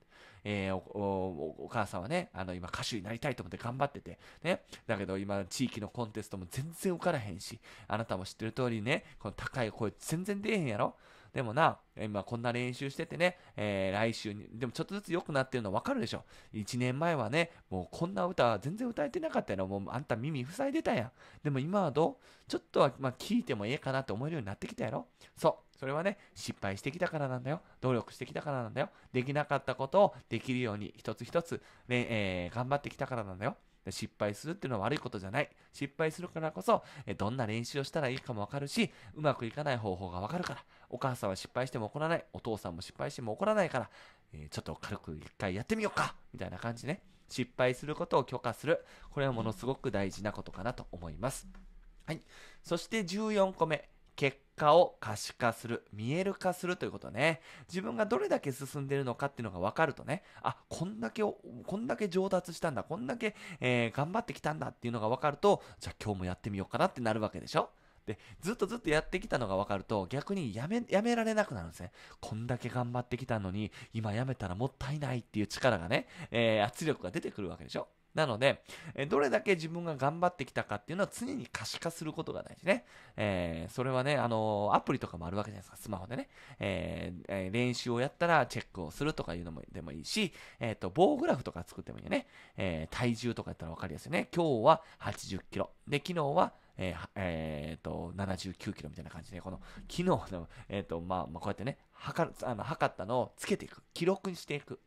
えー、お母さんはね、あの今歌手になりたいと思って頑張ってて、ね、だけど今地域のコンテストも全然受からへんし、あなたも知ってる通りね、この高い声全然出えへんやろでもな、今こんな練習しててね、えー、来週に、でもちょっとずつ良くなってるの分かるでしょ。1年前はね、もうこんな歌全然歌えてなかったよ。もうあんた耳塞いでたやん。でも今はどう？ちょっとは、まあ、聞いてもええかなって思えるようになってきたやろそう。それはね、失敗してきたからなんだよ。努力してきたからなんだよ。できなかったことをできるように一つ一つ、ねえー、頑張ってきたからなんだよ。失敗するっていうのは悪いことじゃない。失敗するからこそ、どんな練習をしたらいいかもわかるし、うまくいかない方法がわかるから。お母さんは失敗しても怒らない。お父さんも失敗しても怒らないから、えー、ちょっと軽く一回やってみようかみたいな感じね。失敗することを許可する。これはものすごく大事なことかなと思います。はい。そして14個目。結果を可視化する、見える化するということね。自分がどれだけ進んでるのかっていうのが分かるとね、あ、こんだけ、こんだけ上達したんだ、こんだけ、えー、頑張ってきたんだっていうのが分かると、じゃあ今日もやってみようかなってなるわけでしょ？で、ずっとずっとやってきたのが分かると、逆にやめ、やめられなくなるんですね。こんだけ頑張ってきたのに、今やめたらもったいないっていう力がね、えー、圧力が出てくるわけでしょ？なので、どれだけ自分が頑張ってきたかっていうのは常に可視化することが大事ね。えー、それはね、あの、アプリとかもあるわけじゃないですか、スマホでね。えー、練習をやったらチェックをするとかいうのもでもいいし、えっ、と、棒グラフとか作ってもいいよね。え体重とかやったら分かりやすいね。今日は80キロ。で、昨日はえー、えー、と、79キロみたいな感じで、この、昨日の、えっ、と、まあ、まあ、こうやってね、測る、あの、測ったのをつけていく。記録にしていく。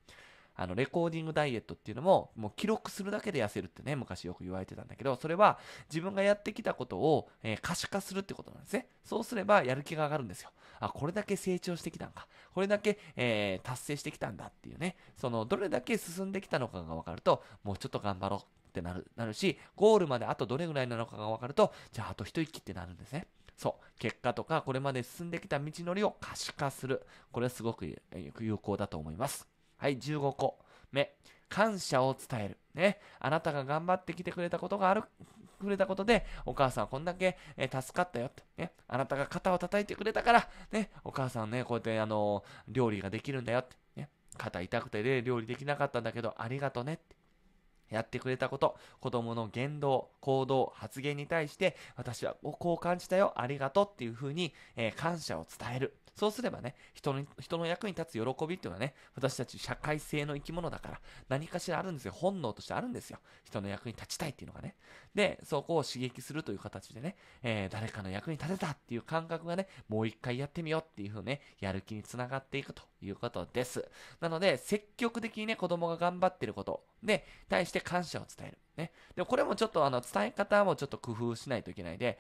あの、レコーディングダイエットっていうのも、もう記録するだけで痩せるってね、昔よく言われてたんだけど、それは自分がやってきたことを、えー、可視化するってことなんですね。そうすればやる気が上がるんですよ。あ、これだけ成長してきたんか。これだけ、えー、達成してきたんだっていうね、その、どれだけ進んできたのかが分かると、もうちょっと頑張ろうってなる、なるし、ゴールまであとどれぐらいなのかが分かると、じゃああと一息ってなるんですね。そう。結果とか、これまで進んできた道のりを可視化する。これはすごく有効だと思います。はい、15個。目、感謝を伝える。ね。あなたが頑張ってきてくれたことがある、くれたことで、お母さんはこんだけ、えー、助かったよって。ね。あなたが肩を叩いてくれたから、ね。お母さんね、こうやって、あのー、料理ができるんだよって。ね。肩痛くてで、料理できなかったんだけど、ありがとねって。やってくれたこと、子供の言動、行動、発言に対して、私はこう感じたよ、ありがとうっていうふうに、えー、感謝を伝える。そうすればね、人の人の役に立つ喜びっていうのはね、私たち社会性の生き物だから、何かしらあるんですよ。本能としてあるんですよ。人の役に立ちたいっていうのがね。で、そこを刺激するという形でね、えー、誰かの役に立てたっていう感覚がね、もう一回やってみようっていうふうにね、やる気につながっていくということです。なので、積極的にね、子供が頑張ってることで、対して感謝を伝える。ね。でこれもちょっとあの伝え方もちょっと工夫しないといけないで、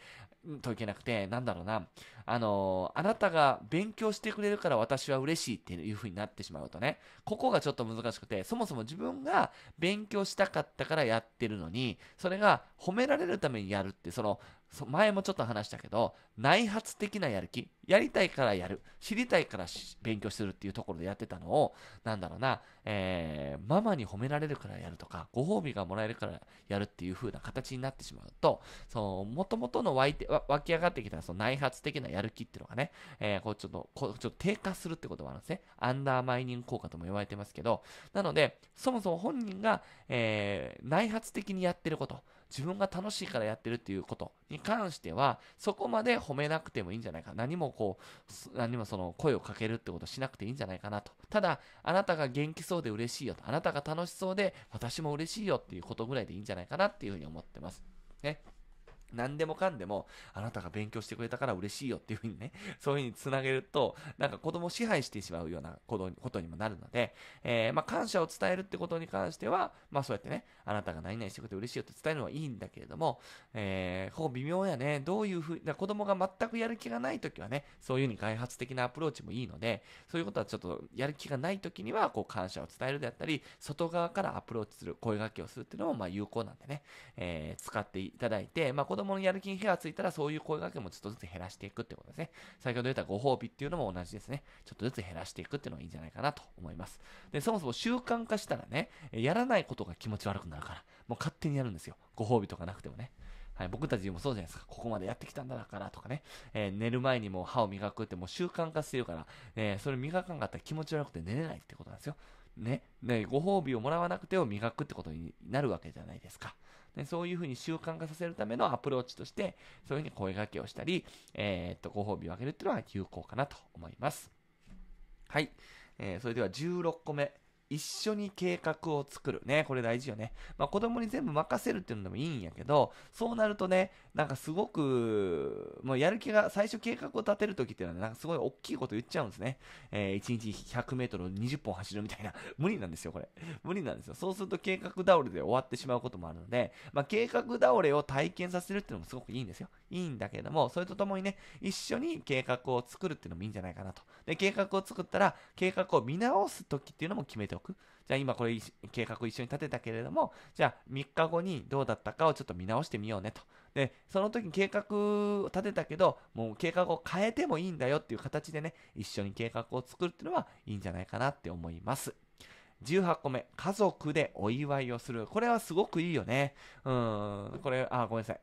といけなくて、なんだろうな、あのー、あなたが勉強してくれるから私は嬉しいっていう風になってしまうとね、ここがちょっと難しくて、そもそも自分が勉強したかったからやってるのに、それが褒められるためにやるって、その、前もちょっと話したけど、内発的なやる気、やりたいからやる、知りたいから勉強するっていうところでやってたのを、なんだろうな、えー、ママに褒められるからやるとか、ご褒美がもらえるからやるっていう風な形になってしまうと、その、元々の湧いて、湧き上がってきたその内発的なやる気っていうのがね、えー、こうちょっと、こうちょっと低下するってこともあるんですね。アンダーマイニング効果とも言われてますけど、なので、そもそも本人が、えー、内発的にやってること、自分が楽しいからやってるっていうことに関しては、そこまで褒めなくてもいいんじゃないか。何もこう、何もその声をかけるってことしなくていいんじゃないかなと。ただ、あなたが元気そうで嬉しいよと。あなたが楽しそうで私も嬉しいよっていうことぐらいでいいんじゃないかなっていうふうに思ってます。ね。何でもかんでも、あなたが勉強してくれたから嬉しいよっていうふうにね、そういうふうにつなげると、なんか子供を支配してしまうようなことにもなるので、えー、まあ、感謝を伝えるってことに関しては、まあ、そうやってね、あなたが何々してくれて嬉しいよって伝えるのはいいんだけれども、えー、ここ微妙やね、どういうふうに、子供が全くやる気がないときはね、そういうふうに開発的なアプローチもいいので、そういうことはちょっとやる気がないときには、こう感謝を伝えるであったり、外側からアプローチする、声掛けをするっていうのも、まあ、有効なんでね、えー、使っていただいて、まあ、子供のやる気に火がついたら、そういう声掛けもちょっとずつ減らしていくってことですね。先ほど言ったご褒美っていうのも同じですね。ちょっとずつ減らしていくっていうのがいいんじゃないかなと思います。で、そもそも習慣化したらね、やらないことが気持ち悪くなるから、もう勝手にやるんですよ。ご褒美とかなくてもね。はい、僕たちもそうじゃないですか。ここまでやってきたんだからとかね。えー、寝る前にも歯を磨くってもう習慣化してるから、えー、それ磨かんかったら気持ち悪くて寝れないってことなんですよ。ね。ね、ご褒美をもらわなくても磨くってことになるわけじゃないですか。ねそういうふうに習慣化させるためのアプローチとして、そういうふうに声掛けをしたり、えー、っと、ご褒美をあげるっていうのは有効かなと思います。はい。えー、それでは16個目。一緒に計画を作る。ね、これ大事よね。まあ子供に全部任せるっていうのもいいんやけど、そうなるとね、なんかすごく、もうやる気が、最初計画を立てるときっていうのは、ね、なんかすごい大きいこと言っちゃうんですね。えー、1日100メートル20本走るみたいな。無理なんですよ、これ。無理なんですよ。そうすると計画倒れで終わってしまうこともあるので、まあ計画倒れを体験させるっていうのもすごくいいんですよ。いいんだけども、それとともにね、一緒に計画を作るっていうのもいいんじゃないかなと。で、計画を作ったら、計画を見直すときっていうのも決めておく。じゃあ今これ計画一緒に立てたけれども、じゃあ3日後にどうだったかをちょっと見直してみようねと。で、その時に計画を立てたけど、もう計画を変えてもいいんだよっていう形でね、一緒に計画を作るっていうのはいいんじゃないかなって思います。18個目、家族でお祝いをする。これはすごくいいよね。うん、これ、あ、ごめんなさい。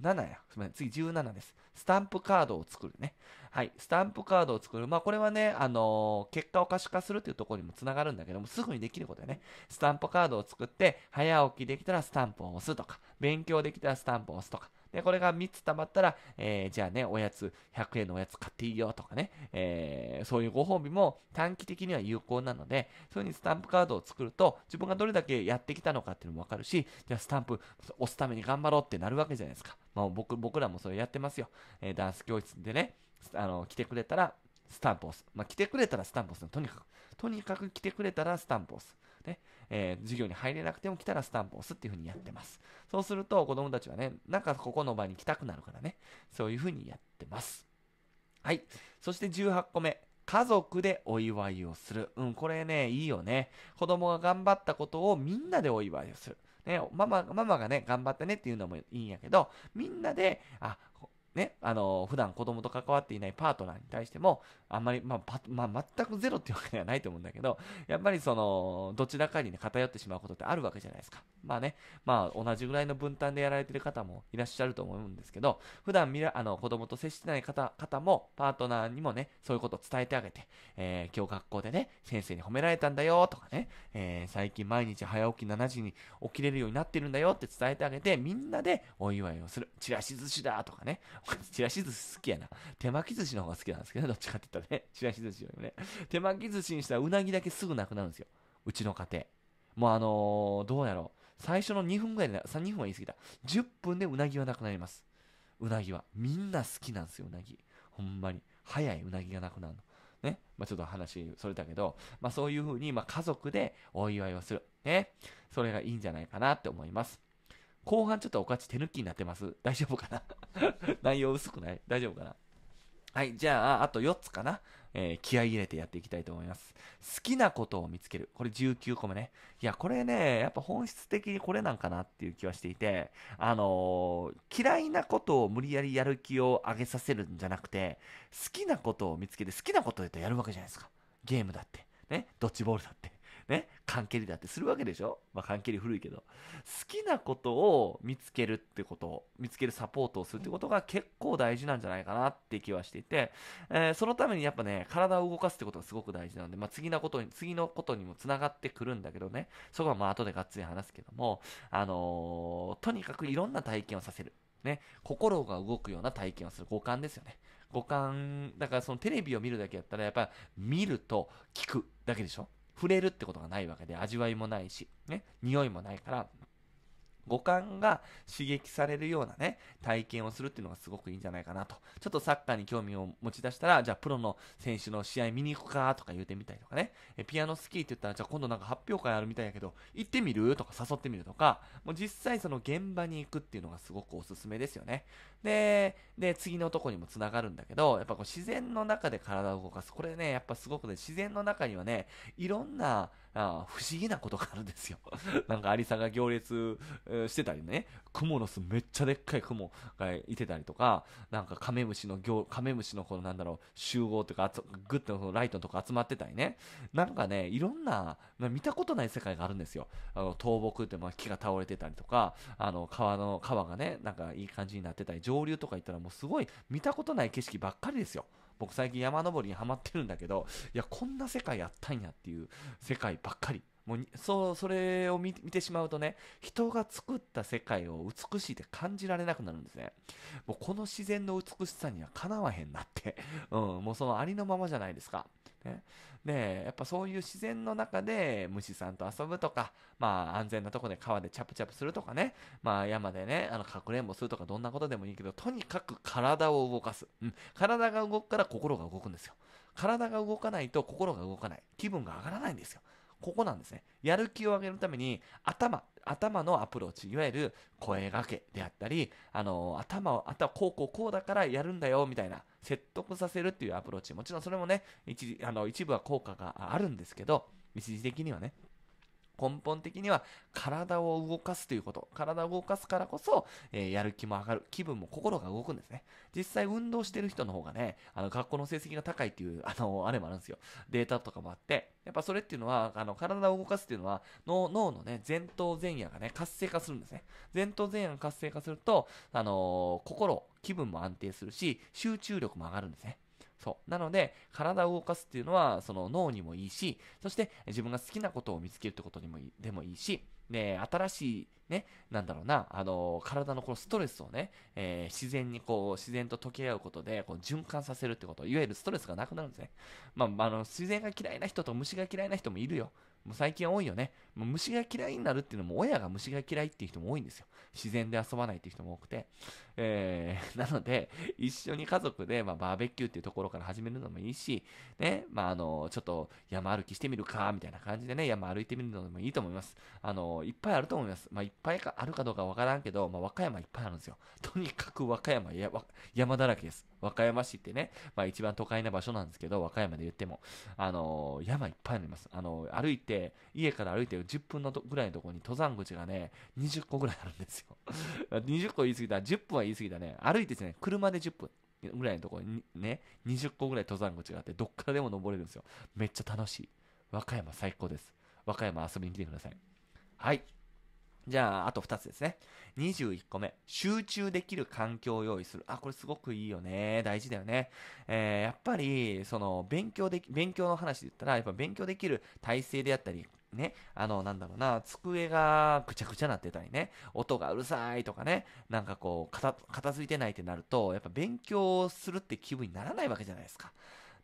7や。すみません。次17です。スタンプカードを作るね。はい。スタンプカードを作る。まあ、これはね、あのー、結果を可視化するというところにもつながるんだけども、すぐにできることでね。スタンプカードを作って、早起きできたらスタンプを押すとか、勉強できたらスタンプを押すとか、で、これが3つ溜まったら、えー、じゃあね、おやつ、100円のおやつ買っていいよとかね、えー、そういうご褒美も短期的には有効なので、そういうふうにスタンプカードを作ると、自分がどれだけやってきたのかっていうのもわかるし、じゃあスタンプ押すために頑張ろうってなるわけじゃないですか。まあ僕、僕らもそれやってますよ。えー、ダンス教室でね、あの、来てくれたら、スタンプを押す。まあ、来てくれたらスタンプ押す。とにかく、とにかく来てくれたらスタンプ押す。ね、えー、授業に入れなくても来たらスタンプ押すっていう風にやってます。そうすると子供たちはね、なんかここの場に来たくなるからね、そういう風にやってます。はい。そして18個目。家族でお祝いをする。うん、これね、いいよね。子供が頑張ったことをみんなでお祝いをする。ね、ママ、ママがね、頑張ったねっていうのもいいんやけど、みんなで、あ、ね、あの、普段子供と関わっていないパートナーに対しても、あんまり、まあ、まあ、全くゼロっていうわけではないと思うんだけど、やっぱりその、どちらかにね、偏ってしまうことってあるわけじゃないですか。まあね、まあ、同じぐらいの分担でやられてる方もいらっしゃると思うんですけど、普段みら、あの、子供と接してない方、方も、パートナーにもね、そういうことを伝えてあげて、えー、今日学校でね、先生に褒められたんだよとかね、えー、最近毎日早起き7時に起きれるようになってるんだよって伝えてあげて、みんなでお祝いをする。チラシ寿司だとかね、チラシ寿司好きやな。手巻き寿司の方が好きなんですけど、どっちかって言ったらね、チラシ寿司よりもね。手巻き寿司にしたらうなぎだけすぐなくなるんですよ。うちの家庭。もうあのー、どうやろう。最初の2分ぐらいで、3 2分は言い過ぎた。10分でうなぎはなくなります。うなぎは。みんな好きなんですよ、うなぎ。ほんまに。早いうなぎがなくなるの。ね。まあ、ちょっと話それたけど、まあ、そういう風に、まあ、家族でお祝いをする。ね。それがいいんじゃないかなって思います。後半ちょっとおかち手抜きになってます？大丈夫かな？内容薄くない？大丈夫かな？はい。じゃあ、あと4つかな？えー、気合い入れてやっていきたいと思います。好きなことを見つける。これ19個目ね。いや、これね、やっぱ本質的にこれなんかなっていう気はしていて、あのー、嫌いなことを無理やりやる気を上げさせるんじゃなくて、好きなことを見つけて、好きなことでやるわけじゃないですか。ゲームだって。ね？ドッジボールだって。ね、缶蹴りだってするわけでしょ？まあ缶蹴り古いけど。好きなことを見つけるってこと、見つけるサポートをするってことが結構大事なんじゃないかなって気はしていて、えー、そのためにやっぱね、体を動かすってことがすごく大事なので、まあ次のことに、次のことにもつながってくるんだけどね、そこはまあ後でがっつり話すけども、あのー、とにかくいろんな体験をさせる。ね、心が動くような体験をする五感ですよね。五感、だからそのテレビを見るだけやったら、やっぱ見ると聞くだけでしょ？触れるってことがないわけで、味わいもないし、ね、匂いもないから、五感が刺激されるようなね、体験をするっていうのがすごくいいんじゃないかなと。ちょっとサッカーに興味を持ち出したら、じゃあプロの選手の試合見に行くかとか言うてみたりとかね。えピアノ好きって言ったら、じゃあ今度なんか発表会あるみたいやけど、行ってみる？とか誘ってみるとか、もう実際その現場に行くっていうのがすごくおすすめですよね。で、で、次のとこにも繋がるんだけど、やっぱこう自然の中で体を動かす。これね、やっぱすごくね、自然の中にはね、いろんな、あ不思議なことがあるんですよ。なんかアリサが行列、してたりね、クモの巣めっちゃでっかいクモがいてたりとか、なんかカメムシの行、カメムシのこのなんだろう、集合というか、グッとライトのとこ集まってたりね。なんかね、いろんな、見たことない世界があるんですよ。あの、倒木ってまあ木が倒れてたりとか、あの、川の、川がね、なんかいい感じになってたり、上流とか行ったらもうすごい見たことない景色ばっかりですよ。僕最近山登りにはまってるんだけど、いや、こんな世界あったんやっていう世界ばっかり。もうそうそれを見てしまうとね人が作った世界を美しいって感じられなくなるんですねもうこの自然の美しさにはかなわへんなって、うん、もうそのありのままじゃないですかね、でやっぱそういう自然の中で虫さんと遊ぶとか、まあ、安全なとこで川でチャプチャプするとかね、まあ、山でねあのかくれんぼするとかどんなことでもいいけどとにかく体を動かす、うん、体が動くから心が動くんですよ。体が動かないと心が動かない。気分が上がらないんですよ。ここなんですね。やる気を上げるために、頭、頭のアプローチ、いわゆる声がけであったり、あの、頭を、頭、こうこうこうだからやるんだよ、みたいな、説得させるっていうアプローチ。もちろんそれもね、一あの一部は効果があるんですけど、一時的にはね。根本的には体を動かすということ。体を動かすからこそ、えー、やる気も上がる。気分も心が動くんですね。実際運動してる人の方がね、あの学校の成績が高いっていう、あの、あれもあるんですよ。データとかもあって、やっぱそれっていうのは、あの、体を動かすっていうのは、脳脳のね、前頭前野がね、活性化するんですね。前頭前野が活性化すると、あのー、心、気分も安定するし、集中力も上がるんですね。そう。なので、体を動かすっていうのは、その脳にもいいし、そして自分が好きなことを見つけるってことにもでもいいし、で、新しい、ね、なんだろうな、あの、体のこのストレスをね、えー、自然にこう、自然と溶け合うことで、こう、循環させるってこと、いわゆるストレスがなくなるんですね。まあ、あの、自然が嫌いな人と虫が嫌いな人もいるよ。もう最近多いよね。もう虫が嫌いになるっていうのも親が虫が嫌いっていう人も多いんですよ。自然で遊ばないっていう人も多くて。えー、なので、一緒に家族で、まあ、バーベキューっていうところから始めるのもいいし、ね、まあ、あの、ちょっと山歩きしてみるか、みたいな感じでね、山歩いてみるのもいいと思います。あの、いっぱいあると思います。まあ、いっぱいあるかどうかわからんけど、まあ、和歌山いっぱいあるんですよ。とにかく和歌山や山だらけです。和歌山市ってね、まあ、一番都会な場所なんですけど、和歌山で言っても、あの、山いっぱいあります。あの、歩いて、家から歩いて10分のとぐらいのところに登山口がね、20個ぐらいあるんですよ。20個言い過ぎた。10分は言い過ぎたね。歩いてですね、車で10分。ぐらいのところにね、20個ぐらい登山口があって、どっからでも登れるんですよ。めっちゃ楽しい。和歌山最高です。和歌山遊びに来てください。はい。じゃあ、あと2つですね。21個目。集中できる環境を用意する。あ、これすごくいいよね。大事だよね。えー、やっぱり、その、勉強でき、勉強の話で言ったら、やっぱ勉強できる体制であったり、ね、あの、なんだろうな、机がぐちゃぐちゃなってたりね、音がうるさいとかね、なんかこう、片付いてないってなると、やっぱ勉強するって気分にならないわけじゃないですか。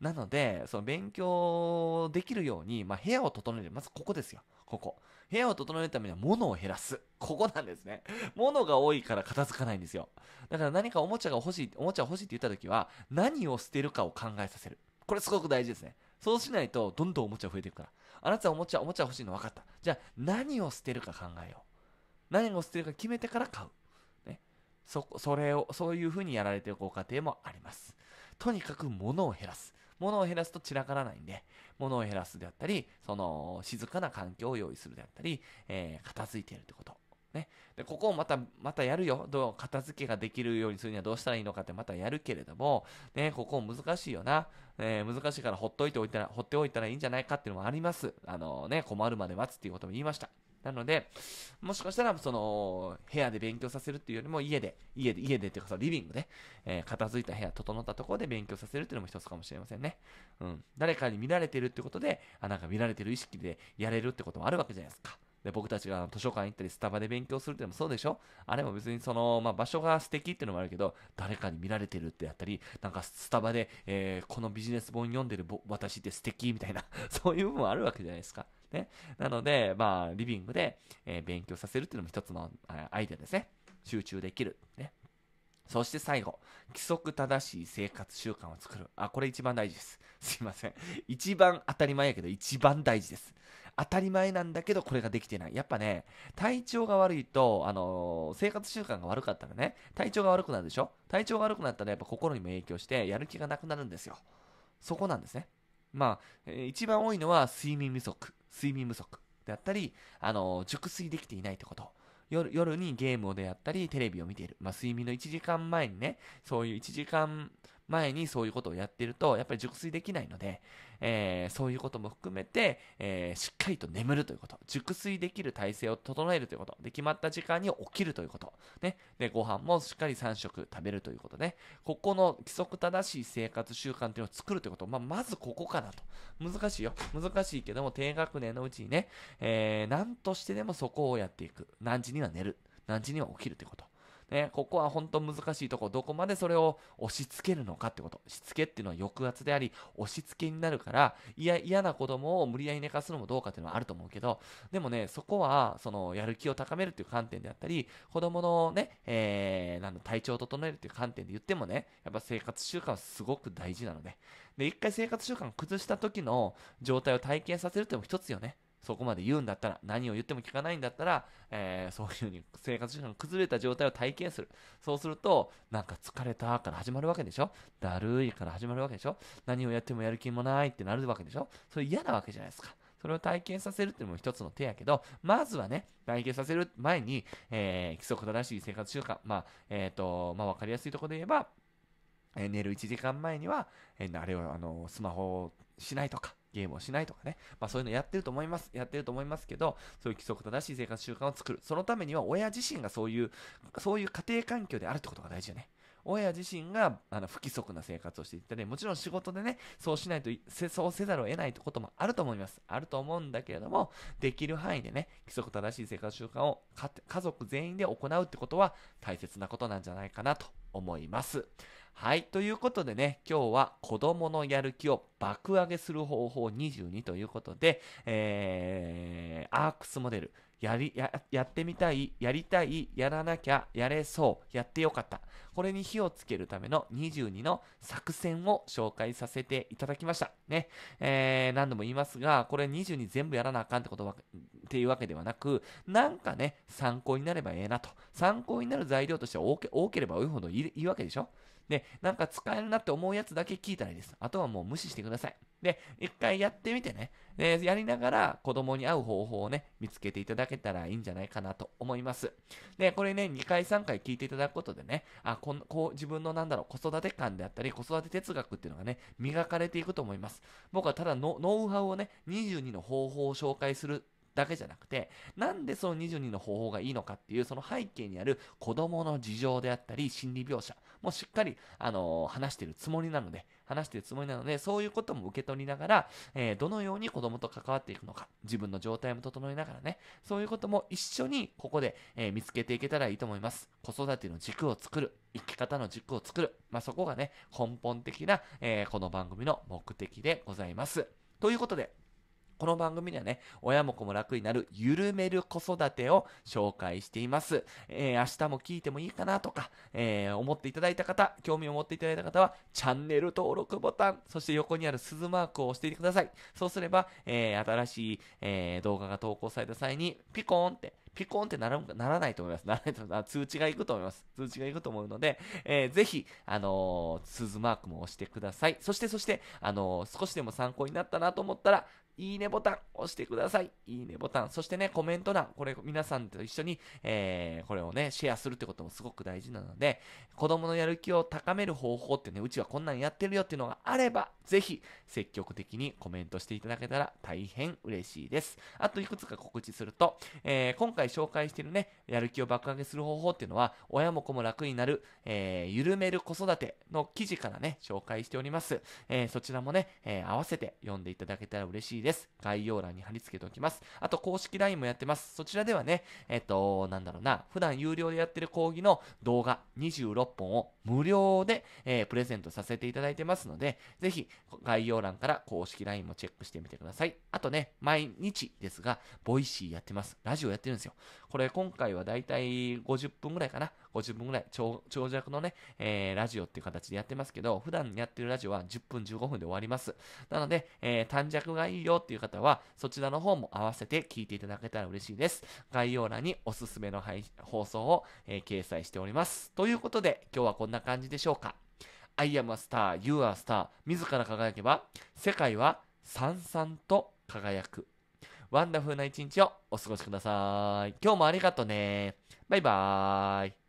なので、その勉強できるように、まあ、部屋を整える。まずここですよ。ここ。部屋を整えるためには物を減らす。ここなんですね。物が多いから片付かないんですよ。だから何かおもちゃが欲しい、おもちゃ欲しいって言った時は、何を捨てるかを考えさせる。これすごく大事ですね。そうしないと、どんどんおもちゃ増えていくから。あなたはおもちゃ、おもちゃ欲しいの分かった。じゃあ、何を捨てるか考えよう。何を捨てるか決めてから買う。ね。そ、それを、そういうふうにやられているご家庭もあります。とにかく物を減らす。物を減らすと散らからないんで、物を減らすであったり、その、静かな環境を用意するであったり、えー、片付いているってこと。ね。で、ここをまた、またやるよ。どう、片付けができるようにするにはどうしたらいいのかってまたやるけれども、ね、ここ難しいよな。えー、難しいからほっといておいたら、ほっておいたらいいんじゃないかっていうのもあります。あのね、困るまで待つっていうことも言いました。なので、もしかしたら、その、部屋で勉強させるっていうよりも、家で、家で、家でっていうか、リビングで、えー、片付いた部屋、整ったところで勉強させるっていうのも一つかもしれませんね。うん。誰かに見られてるってことで、あ、なんか見られてる意識でやれるってこともあるわけじゃないですか。で、僕たちが図書館行ったりスタバで勉強するってのもそうでしょ？あれも別にその、まあ、場所が素敵っていうのもあるけど、誰かに見られてるってやったり、なんかスタバで、えー、このビジネス本読んでる私って素敵みたいな、そういう部分もあるわけじゃないですか。ね。なので、まあ、リビングで、えー、勉強させるっていうのも一つのアイデアですね。集中できる。ね。そして最後、規則正しい生活習慣を作る。あ、これ一番大事です。すいません。一番当たり前やけど、一番大事です。当たり前なんだけど、これができてない。やっぱね、体調が悪いと、あのー、生活習慣が悪かったらね、体調が悪くなるでしょ？体調が悪くなったらやっぱ心にも影響して、やる気がなくなるんですよ。そこなんですね。まあ、一番多いのは睡眠不足。睡眠不足であったり、あのー、熟睡できていないってこと。夜夜にゲームをであったり、テレビを見ている。まあ、睡眠の1時間前にね、そういう1時間前にそういうことをやってると、やっぱり熟睡できないので、えー、そういうことも含めて、えー、しっかりと眠るということ、熟睡できる体制を整えるということ、で、決まった時間に起きるということ、ね、で、ご飯もしっかり3食食べるということね、ここの規則正しい生活習慣というのを作るということ、まあ、まずここかなと。難しいよ。難しいけども、低学年のうちにね、えー、何としてでもそこをやっていく。何時には寝る。何時には起きるということ。ね、ここは本当難しいところ、どこまでそれを押し付けるのかってこと。しつけっていうのは抑圧であり、押し付けになるから、嫌、嫌な子供を無理やり寝かすのもどうかっていうのはあると思うけど、でもね、そこは、その、やる気を高めるっていう観点であったり、子供のね、えー、なんだ、体調を整えるっていう観点で言ってもね、やっぱ生活習慣はすごく大事なので、で、一回生活習慣を崩した時の状態を体験させるっていうのも一つよね。そこまで言うんだったら、何を言っても聞かないんだったら、えー、そういうふうに生活習慣が崩れた状態を体験する。そうすると、なんか疲れたから始まるわけでしょ？だるいから始まるわけでしょ？何をやってもやる気もないってなるわけでしょ？それ嫌なわけじゃないですか。それを体験させるっていうのも一つの手やけど、まずはね、体験させる前に、えー、規則正しい生活習慣、まあ、えっ、ー、と、まあ、わかりやすいところで言えば、えー、寝る1時間前には、えー、あれを、あの、スマホをしないとか、ゲームをしないとかね、まあ、そういうのやってると思います。やってると思いますけど、そういう規則正しい生活習慣を作る。そのためには親自身がそういう、そういう家庭環境であるってことが大事よね。親自身があの不規則な生活をしていったり、もちろん仕事でね、そうしないと、そうせざるを得ないこともあると思います。あると思うんだけれども、できる範囲でね、規則正しい生活習慣を家族全員で行うってことは大切なことなんじゃないかなと思います。はい。ということでね、今日は子供のやる気を爆上げする方法22ということで、えー、アークスモデル、やり、や、やってみたい、やりたい、やらなきゃ、やれそう、やってよかった。これに火をつけるための22の作戦を紹介させていただきました。ね。えー、何度も言いますが、これ22全部やらなあかんってことは、っていうわけではなく、なんかね、参考になればええなと。参考になる材料としては多け多ければ多いほどいいわけでしょで、なんか使えるなって思うやつだけ聞いたらいいです。あとはもう無視してください。で、一回やってみてね。で、やりながら子供に合う方法をね、見つけていただけたらいいんじゃないかなと思います。で、これね、2回3回聞いていただくことでね、あ、こんこう自分のなんだろう、子育て観であったり、子育て哲学っていうのがね、磨かれていくと思います。僕はただノウハウをね、22の方法を紹介するだけじゃなくて、なんでその22の方法がいいのかっていう、その背景にある子供の事情であったり、心理描写もしっかり、あのー、話してるつもりなので、話してるつもりなので、そういうことも受け取りながら、えー、どのように子供と関わっていくのか、自分の状態も整えながらね、そういうことも一緒にここで、えー、見つけていけたらいいと思います。子育ての軸を作る、生き方の軸を作る、まあ、そこがね、根本的な、えこの番組の目的でございます。ということで、この番組ではね、親も子も楽になる緩める子育てを紹介しています。えー、明日も聞いてもいいかなとか、えー、思っていただいた方、興味を持っていただいた方は、チャンネル登録ボタン、そして横にある鈴マークを押していてください。そうすれば、えー、新しい、え動画が投稿された際に、ピコーンって、ピコーンってならならないと思います。ならないと思います。通知がいくと思います。通知がいくと思うので、えー、ぜひ、あのー、鈴マークも押してください。そして、そして、あのー、少しでも参考になったなと思ったら、いいねボタン押してください。いいねボタン。そしてね、コメント欄。これ皆さんと一緒に、えー、これをね、シェアするってこともすごく大事なので、子供のやる気を高める方法ってね、うちはこんなんやってるよっていうのがあれば、ぜひ積極的にコメントしていただけたら大変嬉しいです。あといくつか告知すると、えー、今回紹介してるね、やる気を爆上げする方法っていうのは、親も子も楽になる、えー、緩める子育ての記事からね、紹介しております。えー、そちらもね、え、合わせて読んでいただけたら嬉しいです。です概要欄に貼り付けておきます。あと、公式 LINE もやってます。そちらではね、えっ、と、なんだろうな、普段有料でやってる講義の動画26本を無料で、えー、プレゼントさせていただいてますので、ぜひ概要欄から公式 LINE もチェックしてみてください。あとね、毎日ですが、 Voicy やってます。ラジオやってるんですよ。これ今回はだいたい50分ぐらいかな。50分ぐらい長尺のね、えー、ラジオっていう形でやってますけど、普段やってるラジオは10分15分で終わります。なので、えー、短尺がいいよっていう方は、そちらの方も合わせて聞いていただけたら嬉しいです。概要欄におすすめの放送を、えー、掲載しております。ということで、今日はこんな感じでしょうか。I am a star, you are a star. 自ら輝けば、世界はさんさんと輝く。ワンダフルな一日をお過ごしください。今日もありがとうね。バイバーイ。